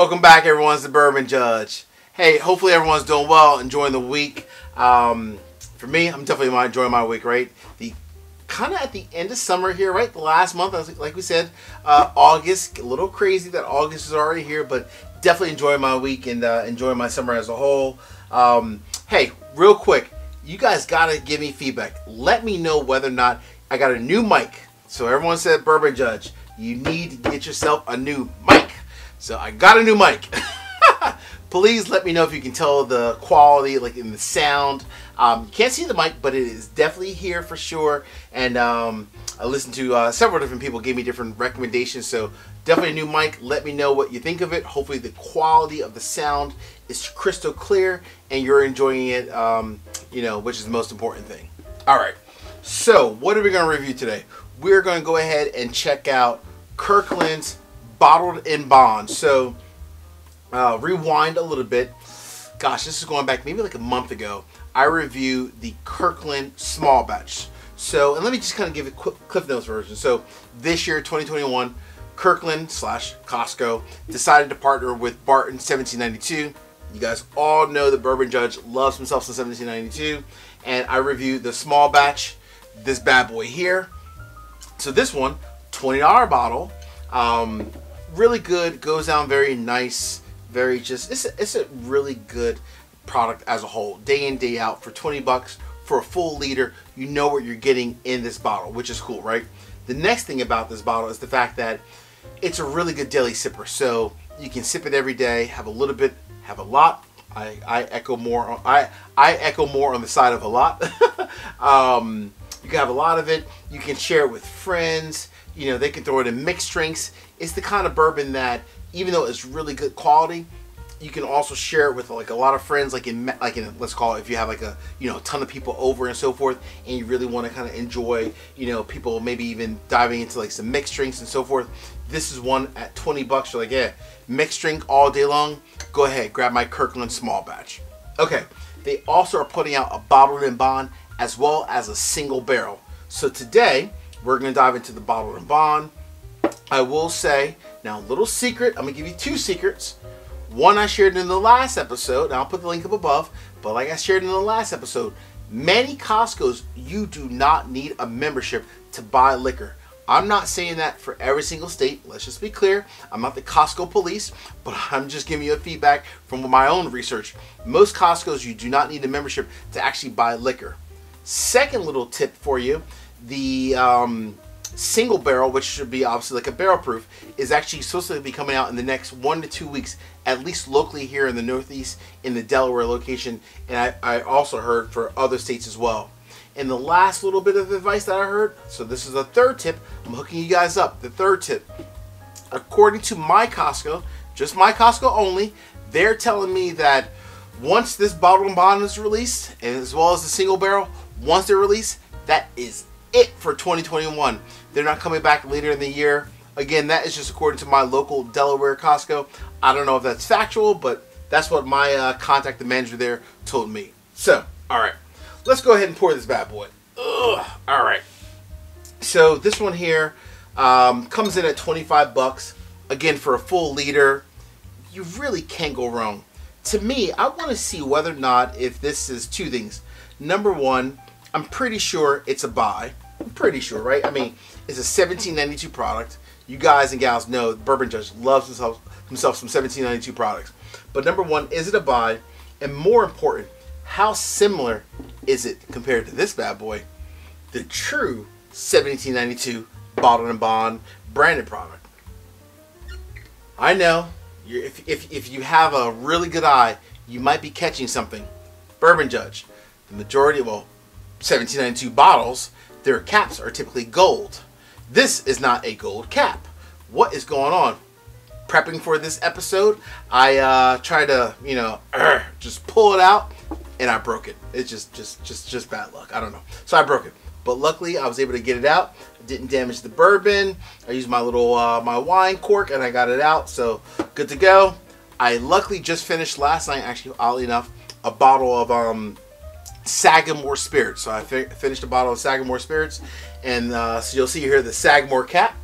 Welcome back, everyone. It's the Bourbon Judge. Hey, hopefully everyone's doing well, enjoying the week. Um, for me, I'm definitely enjoying my week. Right, the kind of at the end of summer here, right? The last month, like we said, uh, August. A little crazy that August is already here, but definitely enjoying my week and uh, enjoying my summer as a whole. Um, hey, real quick, you guys gotta give me feedback. Let me know whether or not I got a new mic. So everyone said Bourbon Judge, you need to get yourself a new mic. So I got a new mic. Please let me know if you can tell the quality, like in the sound. Um, you can't see the mic, but it is definitely here for sure. And um, I listened to uh, several different people gave me different recommendations. So definitely a new mic. Let me know what you think of it. Hopefully the quality of the sound is crystal clear and you're enjoying it. Um, you know, which is the most important thing. All right. So what are we going to review today? We're going to go ahead and check out Kirkland's Bottled in Bond. So uh, rewind a little bit. Gosh, this is going back maybe like a month ago. I reviewed the Kirkland Small Batch. So, and let me just kind of give a quick Cliff Notes version. So, this year, 2021, Kirkland slash Costco decided to partner with Barton 1792. You guys all know the Bourbon Judge loves himself since 1792. And I reviewed the small batch, this bad boy here. So, this one, $20 bottle. Um, really good, goes down very nice very just it's a, it's a really good product as a whole day in day out for 20 bucks for a full liter you know what you're getting in this bottle which is cool right? The next thing about this bottle is the fact that it's a really good daily sipper so you can sip it every day have a little bit have a lot. I i echo more on, i i echo more on the side of a lot. Um you can have a lot of it you can share it with friends you know they can throw it in mixed drinks it's the kind of bourbon that even though it's really good quality, you can also share it with like a lot of friends, like in like in let's call it if you have like a you know a ton of people over and so forth, and you really want to kind of enjoy you know people maybe even diving into like some mixed drinks and so forth. This is one at 20 bucks. You're like, yeah, mixed drink all day long. Go ahead, grab my Kirkland small batch. Okay, they also are putting out a bottled in bond as well as a single barrel. So today we're gonna dive into the bottled in bond. I will say now, little secret, I'm to give you two secrets. One I shared in the last episode, and I'll put the link up above, but like I shared in the last episode, many Costco's, you do not need a membership to buy liquor. I'm not saying that for every single state. Let's just be clear. I'm not the Costco police, but I'm just giving you a feedback from my own research. Most Costco's, you do not need a membership to actually buy liquor. Second little tip for you, the um, single barrel, which should be obviously like a barrel proof, is actually supposed to be coming out in the next one to two weeks, at least locally here in the Northeast, in the Delaware location, and I, I also heard for other states as well. And the last little bit of advice that I heard, so this is the third tip, I'm hooking you guys up. The third tip, according to my Costco, just my Costco only, they're telling me that once this bottle and bond is released, and as well as the single barrel, once they're released, that is it for 2021. They're not coming back later in the year. Again, that is just according to my local Delaware Costco. I don't know if that's factual, but that's what my uh, contact, the manager there, told me. So, all right, let's go ahead and pour this bad boy. Ugh, all right. So this one here um, comes in at 25 bucks. Again, for a full liter, you really can't go wrong. To me, I want to see whether or not if this is two things. Number one, I'm pretty sure it's a buy. I'm pretty sure, right? I mean, it's a 1792 product. You guys and gals know Bourbon Judge loves himself, himself some 1792 products. But number one, is it a buy? And more important, how similar is it compared to this bad boy, the true 1792 bottled and bond branded product? I know if, if, if you have a really good eye, you might be catching something. Bourbon Judge, the majority, well, 1792 bottles, their caps are typically gold. This is not a gold cap. What is going on? Prepping for this episode, I uh, tried to, you know, uh, just pull it out, and I broke it. It's just, just, just, just bad luck. I don't know. So I broke it, but luckily I was able to get it out. didn't damage the bourbon. I used my little uh, my wine cork, and I got it out. So good to go. I luckily just finished last night, actually, oddly enough, a bottle of um, Sagamore Spirits. So I fi finished a bottle of Sagamore Spirits, and uh, so you'll see here the Sagamore cap.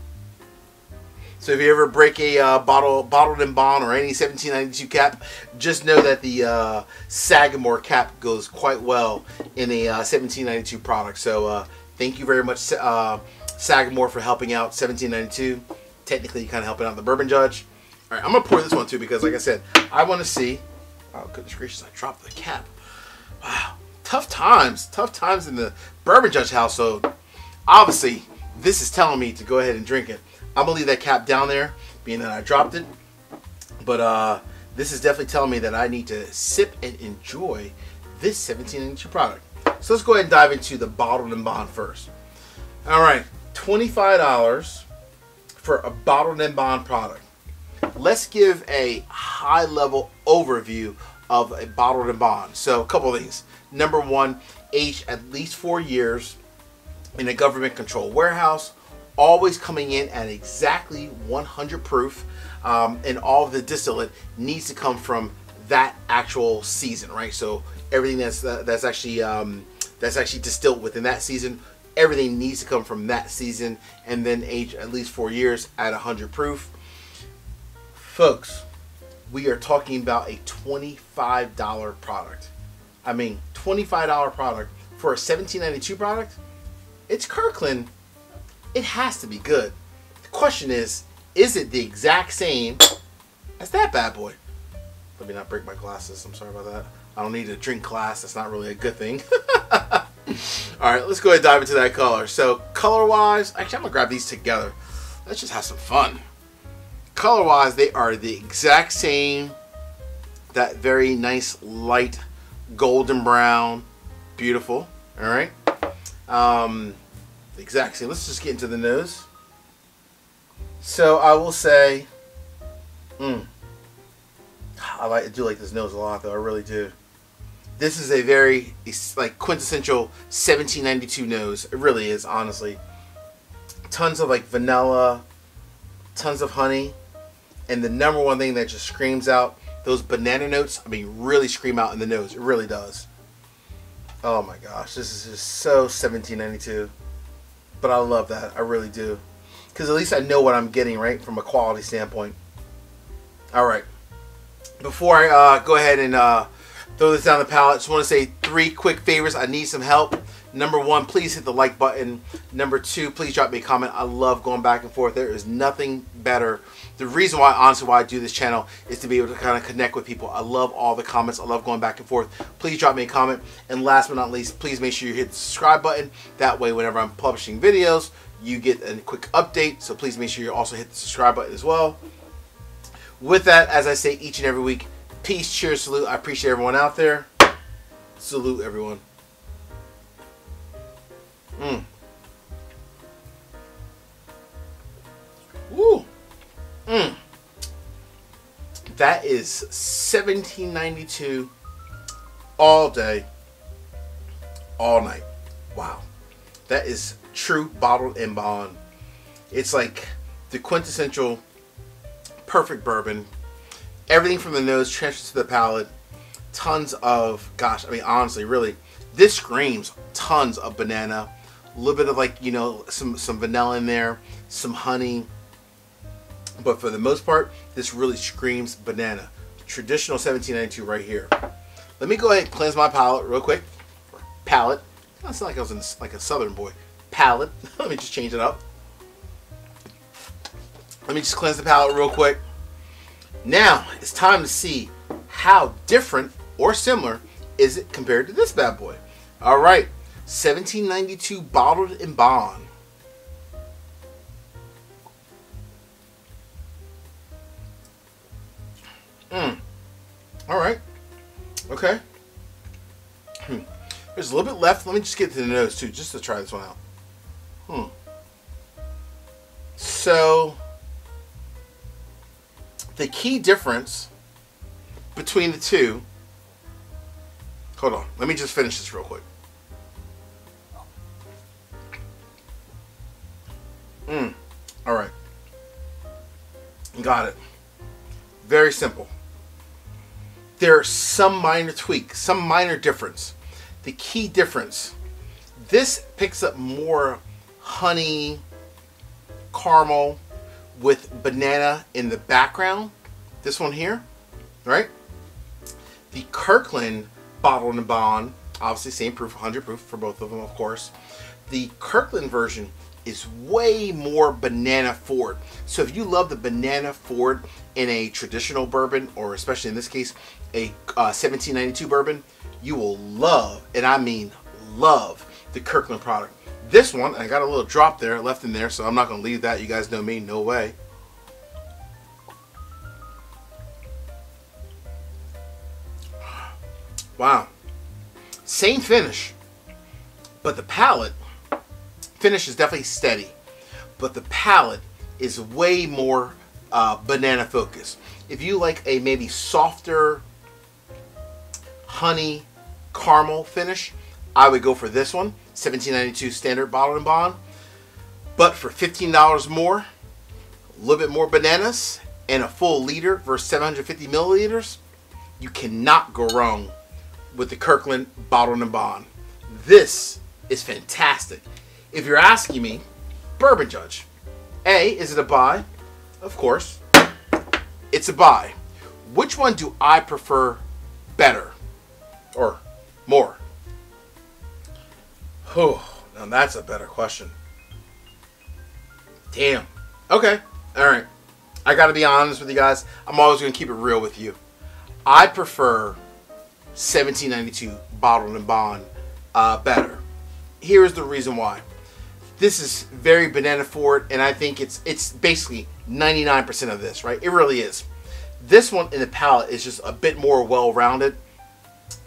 So if you ever break a uh, bottle, bottled in bond or any 1792 cap, just know that the uh, Sagamore cap goes quite well in a uh, 1792 product. So uh, thank you very much, uh, Sagamore, for helping out 1792. Technically, you kind of helping out the Bourbon Judge. All right, I'm gonna pour this one too because, like I said, I want to see. Oh goodness gracious! I dropped the cap. Wow, tough times, tough times in the Bourbon Judge household. Obviously, this is telling me to go ahead and drink it. I'm gonna leave that cap down there, being that I dropped it. But uh, this is definitely telling me that I need to sip and enjoy this 17 inch product. So let's go ahead and dive into the bottled and bond first. All right, $25 for a bottled and bond product. Let's give a high level overview of a bottled and bond. So a couple of things. Number one, aged at least four years in a government controlled warehouse always coming in at exactly 100 proof um, and all the distillate needs to come from that actual season right so everything that's uh, that's actually um, that's actually distilled within that season everything needs to come from that season and then age at least four years at 100 proof folks we are talking about a $25 product i mean $25 product for a $17.92 product it's kirkland it has to be good. The question is, is it the exact same as that bad boy? Let me not break my glasses. I'm sorry about that. I don't need to drink glass. That's not really a good thing. All right, let's go ahead and dive into that color. So color-wise, actually, I'm gonna grab these together. Let's just have some fun. Color-wise, they are the exact same. That very nice light golden brown, beautiful. All right. Um, exact same. Let's just get into the nose. So I will say, mm, I like I do like this nose a lot though. I really do. This is a very like quintessential 1792 nose. It really is, honestly. Tons of like vanilla, tons of honey, and the number one thing that just screams out those banana notes. I mean, really scream out in the nose. It really does. Oh my gosh, this is just so 1792 but I love that. I really do. Because at least I know what I'm getting, right? From a quality standpoint. Alright. Before I uh, go ahead and uh, throw this down the palate, just want to say three quick favors. I need some help. Number one, please hit the like button. Number two, please drop me a comment. I love going back and forth. There is nothing better. The reason why, honestly, why I do this channel is to be able to kind of connect with people. I love all the comments. I love going back and forth. Please drop me a comment. And last but not least, please make sure you hit the subscribe button. That way, whenever I'm publishing videos, you get a quick update. So please make sure you also hit the subscribe button as well. With that, as I say each and every week, peace, cheers, salute. I appreciate everyone out there. Salute, everyone. Mm. Woo. Mm. That is 1792 all day, all night. Wow. That is true bottled in bond. It's like the quintessential perfect bourbon. Everything from the nose transfers to the palate. Tons of, gosh, I mean, honestly, really, this screams tons of banana a little bit of like you know some some vanilla in there some honey. But for the most part this really screams banana. Traditional 1792 right here. Let me go ahead and cleanse my palate real quick. Palate. That's not like I was in like a southern boy. Palate. Let me just change it up. Let me just cleanse the palate real quick. Now it's time to see how different or similar is it compared to this bad boy. All right 1792 bottled in bond. Hmm. All right. Okay. Hmm. There's a little bit left. Let me just get to the nose too, just to try this one out. Hmm. So, the key difference between the two. Hold on. Let me just finish this real quick. Got it. Very simple. There's some minor tweak, some minor difference. The key difference, this picks up more honey, caramel, with banana in the background. This one here, right? The Kirkland Bottle and Bond, obviously same proof, 100 proof for both of them, of course. The Kirkland version is way more banana forward. So if you love the banana forward in a traditional bourbon, or especially in this case, a uh, 1792 bourbon, you will love, and I mean love, the Kirkland product. This one, I got a little drop there left in there, so I'm not going to leave that. You guys know me, no way. Wow. Same finish, but the palate finish is definitely steady, but the palate is way more uh, banana focused. If you like a maybe softer honey caramel finish, I would go for this one, 1792 standard bottle and bond. But for $15 more, a little bit more bananas, and a full liter versus 750 milliliters, you cannot go wrong with the Kirkland Bottled and Bond. This is fantastic. If you're asking me, Bourbon Judge, A, is it a buy? Of course. It's a buy. Which one do I prefer better? Or more? Oh, now that's a better question. Damn. Okay. All right. I got to be honest with you guys. I'm always going to keep it real with you. I prefer 1792 bottled and bond uh, better. Here's the reason why. This is very banana forward, and I think it's it's basically 99% of this, right? It really is. This one in the palate is just a bit more well-rounded,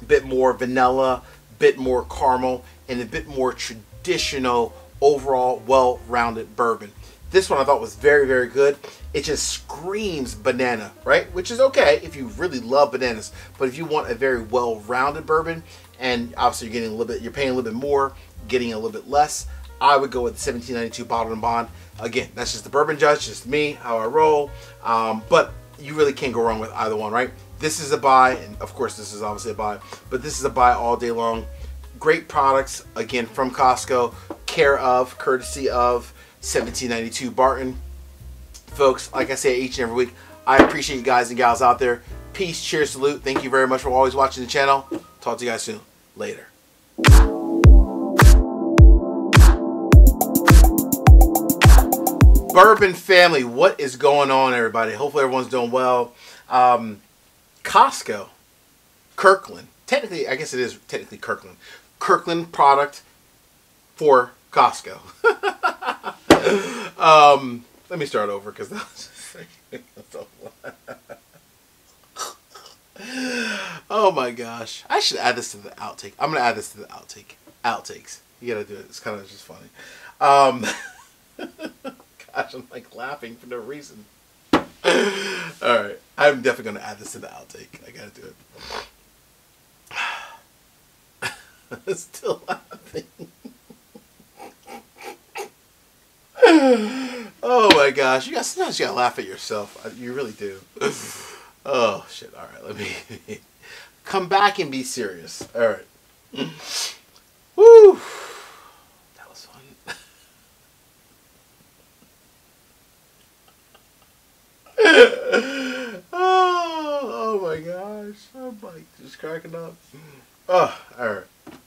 a bit more vanilla, a bit more caramel, and a bit more traditional overall well-rounded bourbon. This one I thought was very, very good. It just screams banana, right? Which is okay if you really love bananas. But if you want a very well-rounded bourbon, and obviously you're getting a little bit, you're paying a little bit more, getting a little bit less, I would go with the 1792 bottled and bond. Again, that's just the bourbon judge, just me, how I roll. Um, but you really can't go wrong with either one, right? This is a buy, and of course this is obviously a buy, but this is a buy all day long. Great products, again, from Costco, care of, courtesy of 1792 Barton. Folks, like I say each and every week, I appreciate you guys and gals out there. Peace, cheers, salute. Thank you very much for always watching the channel. Talk to you guys soon. Later. Bourbon family, what is going on, everybody? Hopefully, everyone's doing well. Um, Costco, Kirkland. Technically, I guess it is technically Kirkland. Kirkland product for Costco. um, let me start over because that was oh my gosh. I should add this to the outtake. I'm going to add this to the outtake. Outtakes. You got to do it. It's kind of just funny. Um, gosh, I'm like laughing for no reason. Alright. I'm definitely going to add this to the outtake. I got to do it. Still laughing. oh my gosh. You guys sometimes you gotta laugh at yourself. You really do. oh shit. Alright, let me come back and be serious. Alright. my gosh, my bike just cracking up. Ah, oh, alright.